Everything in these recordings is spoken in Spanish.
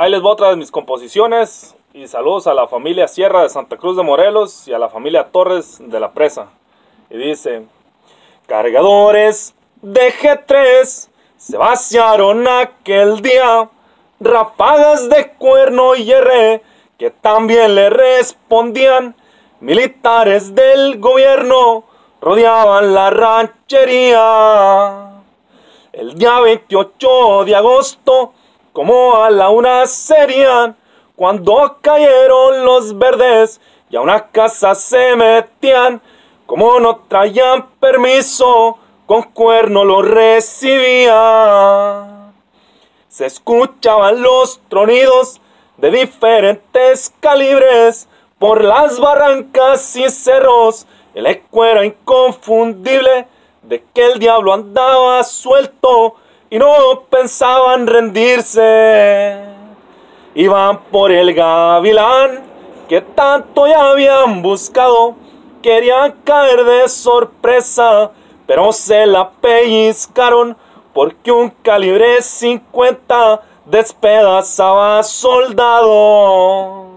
Ahí les voy otra de mis composiciones y saludos a la familia Sierra de Santa Cruz de Morelos y a la familia Torres de la Presa. Y dice, cargadores de G3 se vaciaron aquel día, ráfagas de cuerno y R que también le respondían, militares del gobierno rodeaban la ranchería. El día 28 de agosto, como a la una serían, cuando cayeron los verdes y a una casa se metían, como no traían permiso, con cuerno lo recibían. Se escuchaban los tronidos de diferentes calibres por las barrancas y cerros. El eco era inconfundible de que el diablo andaba suelto y no pensaban rendirse. Iban por el gavilán que tanto ya habían buscado, querían caer de sorpresa, pero se la pellizcaron porque un calibre 50 despedazaba soldados.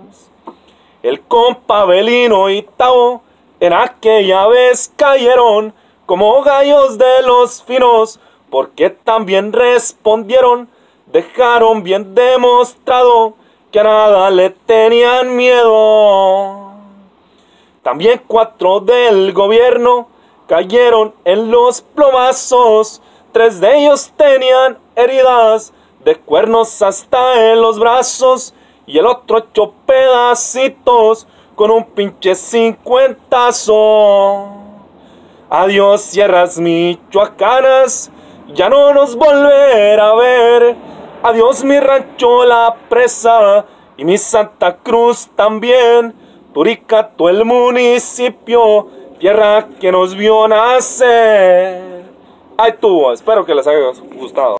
El compa Belino y Tao en aquella vez cayeron como gallos de los finos, porque también respondieron, dejaron bien demostrado que a nada le tenían miedo. También cuatro del gobierno cayeron en los plomazos, tres de ellos tenían heridas de cuernos hasta en los brazos y el otro ocho pedacitos con un pinche cincuentazo. Adiós sierras michoacanas, ya no nos volverá a ver. Adiós mi rancho la presa y mi Santa Cruz también. Turicato el municipio, tierra que nos vio nacer. Ahí tuvo, espero que les haya gustado.